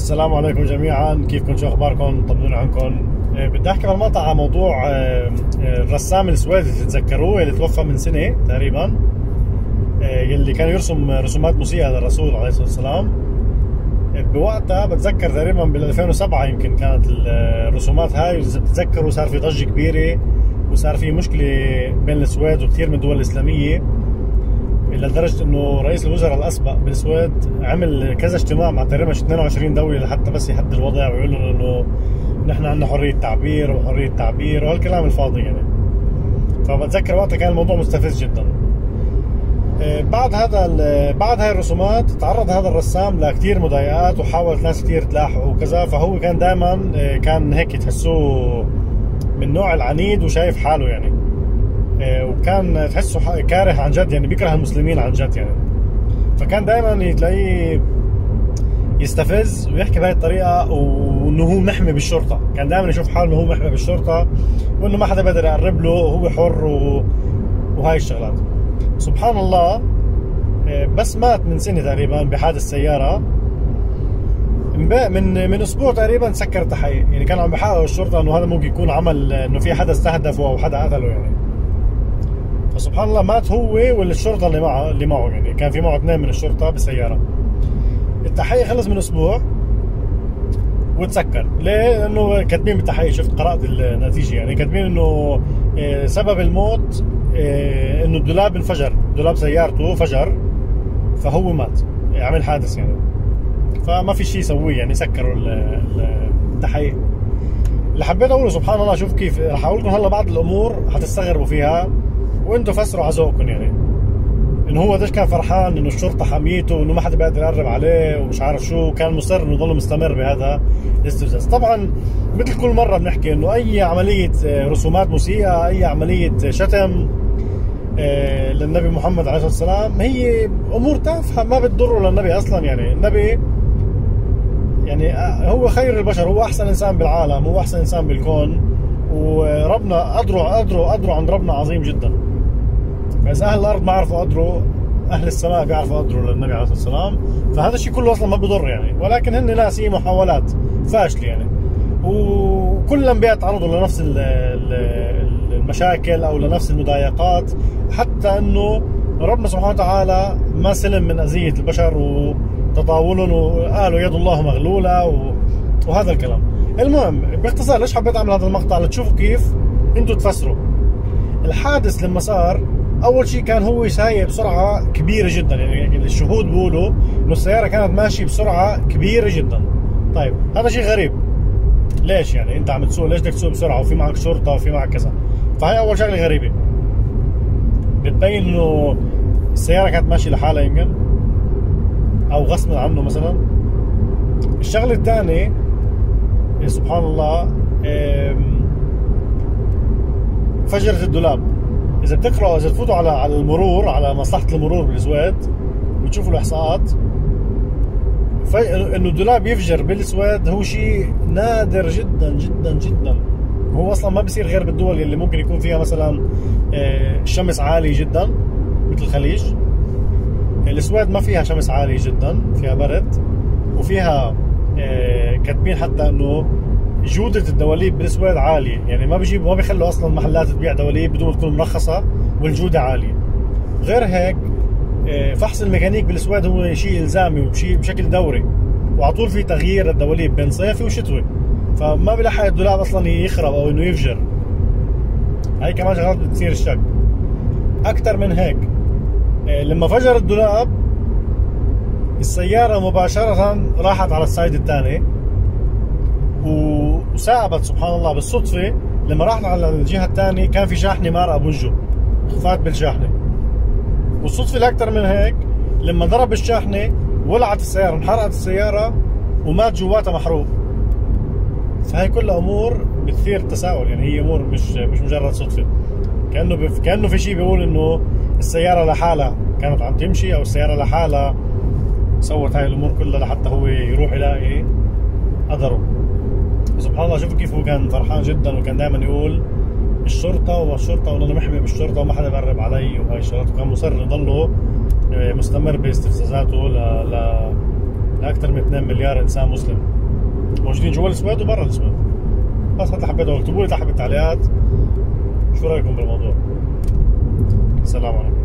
السلام عليكم جميعا. كيفكم؟ شو أخباركم؟ طمنونا عنكم. آه، بدي أحكي بالمقطع على موضوع آه، آه، الرسام السويدي تتذكروه اللي توفى من سنة تقريبا. يلي كان يرسم رسومات مسيئه للرسول عليه الصلاة والسلام. بوقتها بتذكر تقريبا بال 2007 يمكن كانت الرسومات هاي. إذا بتتذكروا صار في ضجة كبيرة وصار في مشكلة بين السويد وكثير من الدول الإسلامية. لدرجة إنه رئيس الوزراء الأسبق بالسويد عمل كذا اجتماع مع تقريبا 22 دولة لحتى بس يحدد الوضع ويقول لهم إنه نحن عندنا حرية تعبير وحرية تعبير وهالكلام الفاضي يعني. فبتذكر وقتها كان الموضوع مستفز جدا. آه، بعد هذا بعد هاي الرسومات تعرض هذا الرسام لكثير مضايقات وحاولت ناس كثير تلاحقه وكذا فهو كان دائما آه، كان هيك تحسوه من نوع العنيد وشايف حاله يعني. وكان تحسه كاره عن جد يعني بيكره المسلمين عن جد يعني. فكان دائما تلاقيه يستفز ويحكي بهي الطريقة وإنه هو محمي بالشرطة. كان دائما يشوف حاله إنه هو محمي بالشرطة وإنه ما حدا بيقدر يقرب له وهو حر و... وهاي الشغلات. سبحان الله آه، بس مات من سنة تقريبا بحادث سياره من من أسبوع تقريبا سكر التحقيق يعني كانوا عم بيحققوا الشرطة إنه هذا ممكن يكون عمل إنه في حدا استهدفه أو حدا قتله يعني. فسبحان الله مات هو والشرطه اللي معه اللي معه يعني. كان في معه اثنين من الشرطة بالسيارة. التحقيق خلص من أسبوع وتسكر. ليه؟ لأنه كاتبين بالتحقيق شفت قرأت النتيجة يعني. كاتبين إنه آه، سبب الموت آه، إنه الدولاب انفجر. دولاب سيارته فجر فهو مات. عمل حادث يعني. فما في شيء يسويه يعني سكروا التحقيق. اللي حبيت أقوله سبحان الله شوف كيف. رح أقول لكم هلا بعض الأمور حتستغربوا فيها. وأنتم فسروا على ذوقكم يعني. انه هو قديش كان فرحان انه الشرطة حميته وانه ما حدا بيقدر يقرب عليه ومش عارف شو. كان مصر انه يضل مستمر بهذا الاستفزاز. طبعا مثل كل مرة بنحكي انه أي عملية آه، رسومات مسيئه أي عملية شتم آه، للنبي محمد عليه الصلاة والسلام هي أمور تافهة ما بتضر للنبي أصلا يعني. النبي يعني آه، هو خير البشر هو أحسن إنسان بالعالم هو أحسن إنسان بالكون وربنا قدره قدره قدره عند ربنا عظيم جدا. فاذا أهل الأرض ما عرفوا قدره أهل السماء بيعرفوا قدره للنبي عليه الصلاة والسلام. فهذا الشيء كله أصلا ما بضر يعني. ولكن هن ناس هي محاولات فاشلة يعني. وكل الأنبياء تعرضوا لنفس المشاكل أو لنفس المضايقات حتى إنه ربنا سبحانه وتعالى ما سلم من أذية البشر وتطاولهم وقالوا يد الله مغلولة وهذا الكلام. المهم باختصار ليش حبيت أعمل هذا المقطع؟ لتشوفوا كيف أنتم تفسروا. الحادث لما صار أول شيء كان هو سايق بسرعة كبيرة جدا يعني الشهود بيقولوا إنه السيارة كانت ماشية بسرعة كبيرة جدا. طيب هذا شيء غريب. ليش يعني؟ أنت عم تسوق ليش بدك تسوق بسرعة؟ وفي معك شرطة وفي معك كذا. فهي أول شغلة غريبة. بتبين إنه السيارة كانت ماشية لحالها يمكن أو غصبا عنه مثلا. الشغلة الثانية سبحان الله فجرت الدولاب. إذا بتقراوا إذا تفوتوا على على المرور على مصلحة المرور بالسويد وتشوفوا الإحصاءات إنه الدولاب يفجر بالسويد هو شيء نادر جدا جدا جدا. هو أصلا ما بصير غير بالدول اللي ممكن يكون فيها مثلا آه، الشمس عالي جدا مثل الخليج. السويد ما فيها شمس عالي جدا فيها برد وفيها آه، كاتبين حتى إنه جودة الدواليب بالسويد عالية يعني ما بيجيبوا ما بيخلوا أصلا محلات تبيع دواليب بدون تكون مرخصة والجودة عالية. غير هيك آه، فحص الميكانيك بالسويد هو شيء إلزامي وشيء بشكل دوري. وعلى طول في تغيير الدواليب بين صيفي وشتوي. فما بيلحق الدولاب أصلا يخرب أو إنه يفجر. هاي كمان شغلات بتصير الشك. أكثر من هيك آه، لما فجر الدولاب السيارة مباشرة راحت على السايد الثاني. وسابت سبحان الله بالصدفة لما راحت على الجهة الثانية كان في شاحنة مارقة بوجهه فات بالشاحنة والصدفة الأكثر من هيك لما ضرب الشاحنة ولعت السيارة انحرقت السيارة ومات جواتها محروق. فهي كلها أمور بتثير التساؤل يعني هي أمور مش مش مجرد صدفة. كأنه بف... كأنه في شيء بيقول إنه السيارة لحالها كانت عم تمشي أو السيارة لحالها سوت هاي الأمور كلها لحتى هو يروح يلاقي قدره. سبحان الله شوفوا كيف هو كان فرحان جدا وكان دائما يقول الشرطة والشرطة وأنا محمي بالشرطة وما حدا بقرب علي وهي الشغلات. وكان مصر يضله آه، مستمر باستفزازاته ل... ل... لأكثر من 2 مليار إنسان مسلم. موجودين جوا السويد وبرا السويد بس هذا حبيتوا اكتبوا لي تحت بالتعليقات شو رأيكم بالموضوع؟ السلام عليكم.